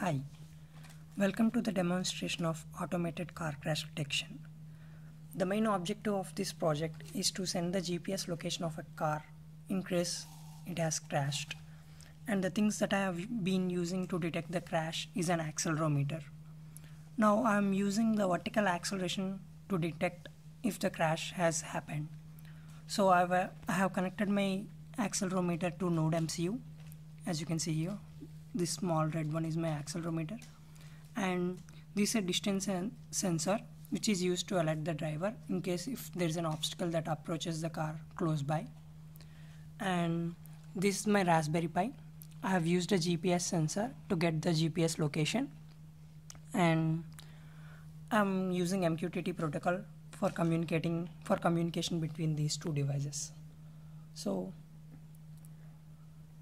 Hi, welcome to the demonstration of automated car crash detection. The main objective of this project is to send the GPS location of a car in case it has crashed. And the things that I have been using to detect the crash is an accelerometer. Now I am using the vertical acceleration to detect if the crash has happened. So I have, I have connected my accelerometer to Node MCU as you can see here this small red one is my accelerometer. And this is a distance sen sensor which is used to alert the driver in case if there is an obstacle that approaches the car close by. And this is my Raspberry Pi. I have used a GPS sensor to get the GPS location. And I'm using MQTT protocol for communicating for communication between these two devices. So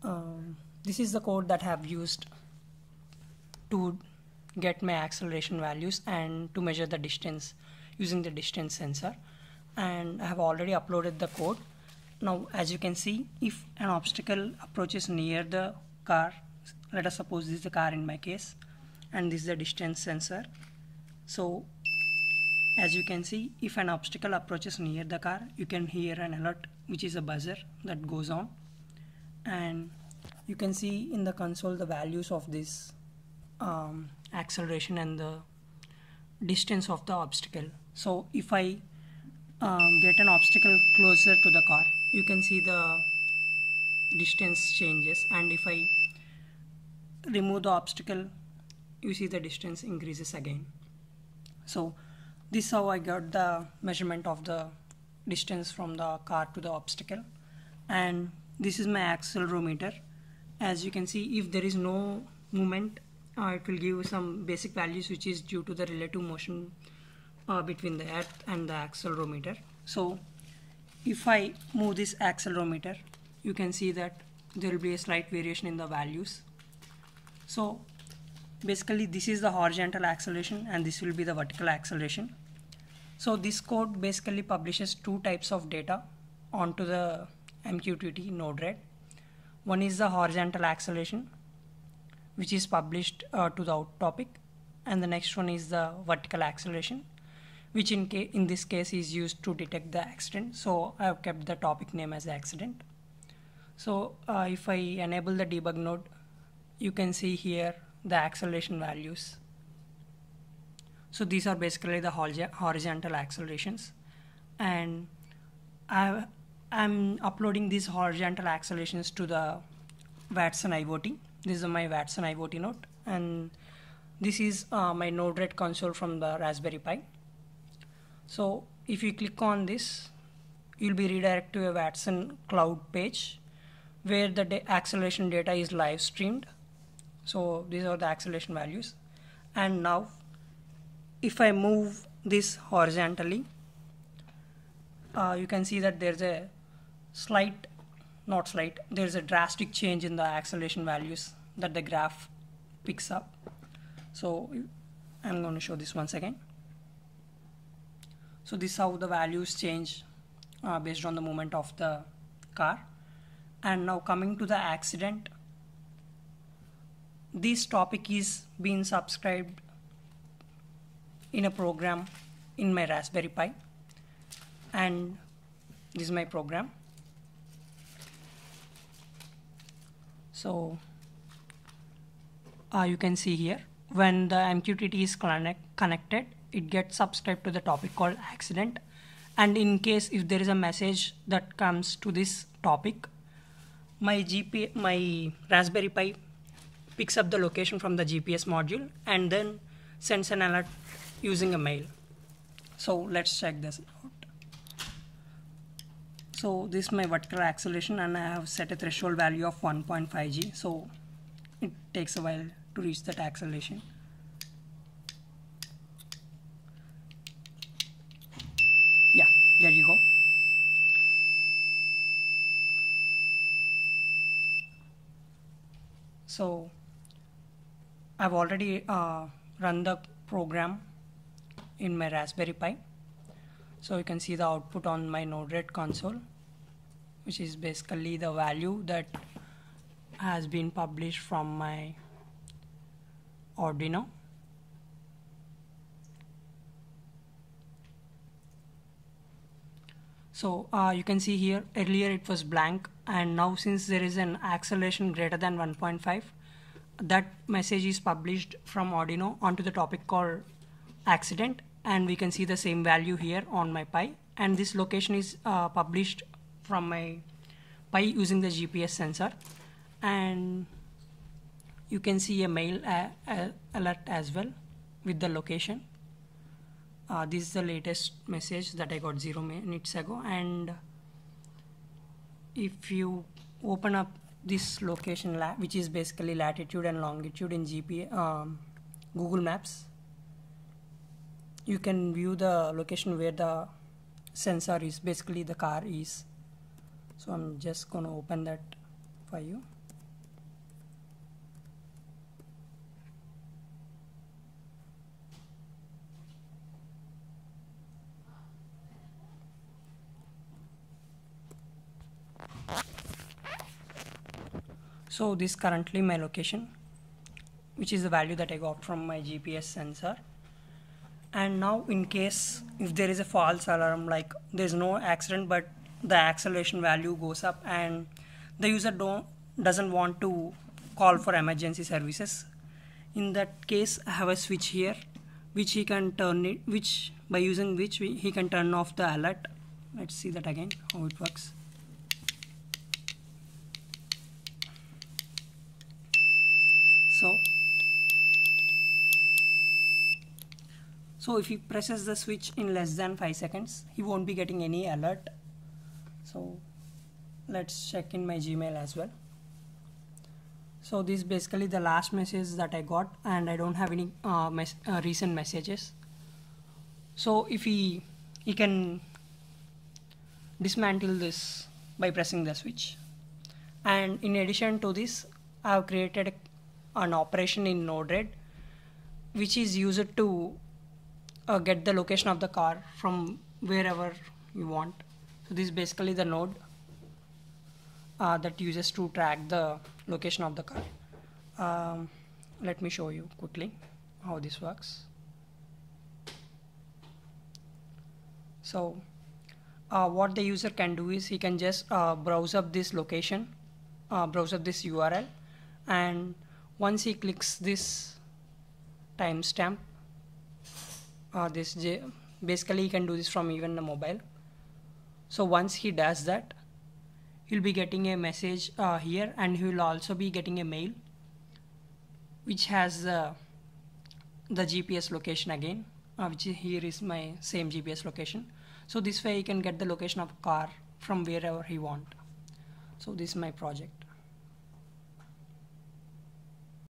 um, this is the code that I have used to get my acceleration values and to measure the distance using the distance sensor. And I have already uploaded the code. Now as you can see if an obstacle approaches near the car let us suppose this is the car in my case and this is the distance sensor. So as you can see if an obstacle approaches near the car you can hear an alert which is a buzzer that goes on. And you can see in the console the values of this um, acceleration and the distance of the obstacle. So if I uh, get an obstacle closer to the car you can see the distance changes. And if I remove the obstacle you see the distance increases again. So this is how I got the measurement of the distance from the car to the obstacle. And this is my accelerometer as you can see if there is no movement uh, it will give some basic values which is due to the relative motion uh, between the earth and the accelerometer. So if I move this accelerometer you can see that there will be a slight variation in the values. So basically this is the horizontal acceleration and this will be the vertical acceleration. So this code basically publishes two types of data onto the MQTT Node-RED one is the horizontal acceleration, which is published uh, to the topic, and the next one is the vertical acceleration, which in, in this case is used to detect the accident. So I have kept the topic name as accident. So uh, if I enable the debug node, you can see here the acceleration values. So these are basically the horizontal accelerations, and I I'm uploading these horizontal accelerations to the Watson IoT. This is my Watson IoT node and this is uh, my Node-RED console from the Raspberry Pi. So if you click on this, you'll be redirected to a Watson cloud page where the acceleration data is live streamed. So these are the acceleration values. And now if I move this horizontally, uh, you can see that there's a slight, not slight, there's a drastic change in the acceleration values that the graph picks up. So I'm going to show this once again. So this is how the values change uh, based on the movement of the car. And now coming to the accident, this topic is being subscribed in a program in my Raspberry Pi and this is my program so uh, you can see here when the MQTT is connect connected it gets subscribed to the topic called accident. And in case if there is a message that comes to this topic my GP my Raspberry Pi picks up the location from the GPS module and then sends an alert using a mail. So let's check this so this is my vertical acceleration and I have set a threshold value of 1.5 g. So it takes a while to reach that acceleration. Yeah there you go. So I've already uh, run the program in my Raspberry Pi. So you can see the output on my Node-RED console which is basically the value that has been published from my Arduino. So uh, you can see here earlier it was blank and now since there is an acceleration greater than 1.5 that message is published from Arduino onto the topic called accident and we can see the same value here on my Pi. And this location is uh, published from my Pi using the GPS sensor. And you can see a mail alert as well with the location. Uh, this is the latest message that I got zero minutes ago. And if you open up this location which is basically latitude and longitude in GPA um, Google Maps you can view the location where the sensor is basically the car is so I'm just gonna open that for you. So this currently my location which is the value that I got from my GPS sensor. And now in case if there is a false alarm like there's no accident but the acceleration value goes up and the user don't doesn't want to call for emergency services. In that case I have a switch here which he can turn it which by using which we, he can turn off the alert. Let's see that again how it works. So so if he presses the switch in less than 5 seconds he won't be getting any alert so let's check in my gmail as well. So this is basically the last message that I got and I don't have any uh, mes uh, recent messages. So if he he can dismantle this by pressing the switch. And in addition to this I have created an operation in Node-RED which is used to uh, get the location of the car from wherever you want. So this is basically the node uh, that uses to track the location of the car. Um, let me show you quickly how this works. So uh, what the user can do is he can just uh, browse up this location, uh, browse up this URL and once he clicks this timestamp uh, this basically he can do this from even the mobile so once he does that he'll be getting a message uh, here and he will also be getting a mail which has uh, the GPS location again uh, which here is my same GPS location. So this way he can get the location of car from wherever he want. So this is my project